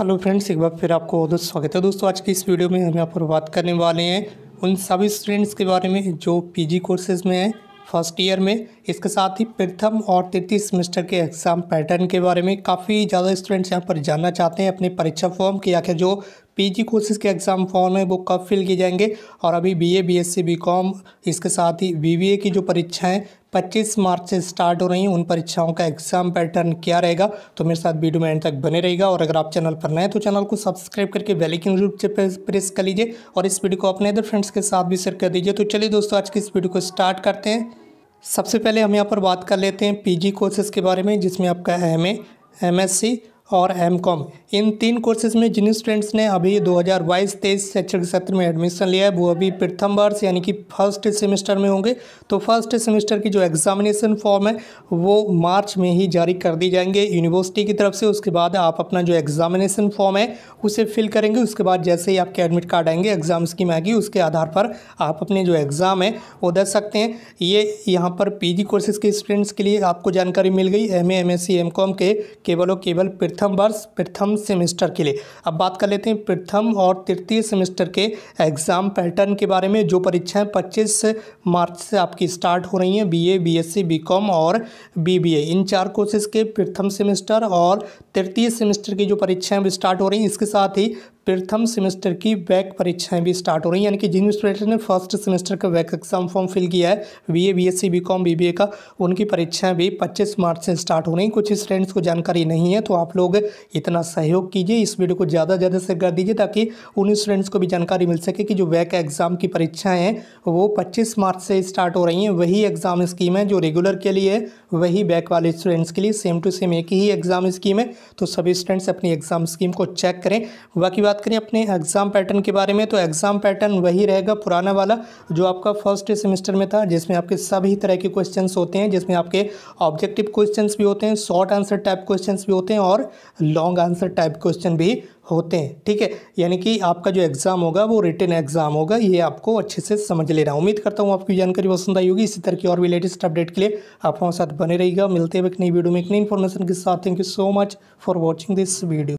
Hello friends, एक बार फिर आपको बहुत स्वागत है। दोस्तों, आज की इस वीडियो में हम यहाँ पर बात करने वाले हैं उन सभी स्टूडेंट्स के बारे में जो पीजी कोर्सेज में हैं फ़र्स्ट ईयर में। इसके साथ ही प्रथम और तृतीय सेमेस्टर के एग्ज़ाम पैटर्न के बारे में काफ़ी ज़्यादा स्टूडेंट्स यहाँ पर जानना चाहते हैं अपने परीक्षा फॉर्म की। आखिर जो पीजी कोर्सेज के एग्ज़ाम फॉर्म है, वो कब फिल किए जाएँगे? और अभी बीए बीएससी बीकॉम इसके साथ ही बीबीए की जो परीक्षाएँ 25 मार्च से स्टार्ट हो रही हैं, उन परीक्षाओं का एग्ज़ाम पैटर्न क्या रहेगा? तो मेरे साथ वीडियो में एंड तक बने रहेगा और अगर आप चैनल पर नए तो चैनल को सब्सक्राइब करके बेलाइकन ज़रूर से प्रेस कर लीजिए और इस वीडियो को अपने अदर फ्रेंड्स के साथ भी शेयर कर दीजिए। तो चलिए दोस्तों, आज की इस वीडियो को स्टार्ट करते हैं। सबसे पहले हम यहाँ पर बात कर लेते हैं पीजी कोर्सेज़ के बारे में, जिसमें आपका एम एम एस सी और एम कॉम इन तीन कोर्सेज में जिन स्टूडेंट्स ने अभी 2022 तेईस शैक्षणिक सत्र में एडमिशन लिया है, वो अभी प्रथम वर्ष यानी कि फ़र्स्ट सेमेस्टर में होंगे। तो फ़र्स्ट सेमेस्टर की जो एग्जामिनेशन फॉर्म है, वो मार्च में ही जारी कर दी जाएँगे यूनिवर्सिटी की तरफ़ से। उसके बाद आप अपना जो एग्जामिनेशन फॉर्म है, उसे फिल करेंगे। उसके बाद जैसे ही आपके एडमिट कार्ड आएँगे एग्ज़ाम स्कीम आएगी, उसके आधार पर आप अपने जो एग्ज़ाम है, वो दे सकते हैं। ये यहाँ पर पीजी कोर्सेज़ के स्टूडेंट्स के लिए आपको जानकारी मिल गई। M A M S C M com के केवल और केवल प्रथम वर्ष, प्रथम सेमेस्टर के लिए। अब बात कर लेते हैं प्रथम और तृतीय सेमेस्टर के एग्ज़ाम पैटर्न के बारे में। जो परीक्षाएँ 25 मार्च से आपकी स्टार्ट हो रही हैं बीए, बीएससी, बीकॉम और बीबीए इन चार कोर्सेज के प्रथम सेमेस्टर और तृतीय सेमेस्टर की जो परीक्षाएँ स्टार्ट हो रही हैं इसके साथ ही प्रथम सेमेस्टर की वैक परीक्षाएँ भी स्टार्ट हो रही हैं। यानी कि जिन स्टूडेंट ने फ़र्स्ट सेमेस्टर का वैक एग्ज़ाम फॉर्म फिल किया है B A B S C B com B B A का, उनकी परीक्षाएँ भी 25 मार्च से स्टार्ट हो रही हैं। कुछ स्टूडेंट्स को जानकारी नहीं है तो आप लोग इतना सहयोग कीजिए, इस वीडियो को ज़्यादा ज़्यादा से कर दीजिए, ताकि उन स्टूडेंट्स को भी जानकारी मिल सके कि जो वैक एग्ज़ाम की परीक्षाएँ हैं, वो पच्चीस मार्च से स्टार्ट हो रही हैं। वही एग्ज़ाम स्कीम है जो रेगुलर के लिए है, वही बैक वाले स्टूडेंट्स के लिए सेम टू सेम एक ही एग्ज़ाम स्कीम है। तो सभी स्टूडेंट्स अपनी एग्ज़ाम स्कीम को चेक करें। बाकी बात करें अपने एग्ज़ाम पैटर्न के बारे में तो एग्ज़ाम पैटर्न वही रहेगा पुराना वाला, जो आपका फ़र्स्ट सेमेस्टर में था, जिसमें आपके सभी तरह के क्वेश्चन होते हैं, जिसमें आपके ऑब्जेक्टिव क्वेश्चन भी होते हैं शॉर्ट आंसर टाइप क्वेश्चन भी होते हैं, और लॉन्ग आंसर टाइप क्वेश्चन भी होते हैं, ठीक है? यानी कि आपका जो एग्ज़ाम होगा, वो रिटर्न एग्ज़ाम होगा, ये आपको अच्छे से समझ लेना उम्मीद करता हूँ आपकी जानकारी पसंद आई होगी। इसी तरह की और भी लेटेस्ट अपडेट के लिए आप हमारे साथ बने रहेगा मिलते हैं एक नई वीडियो में एक नई इन्फॉर्मेशन के साथ। Thank you so much for watching this video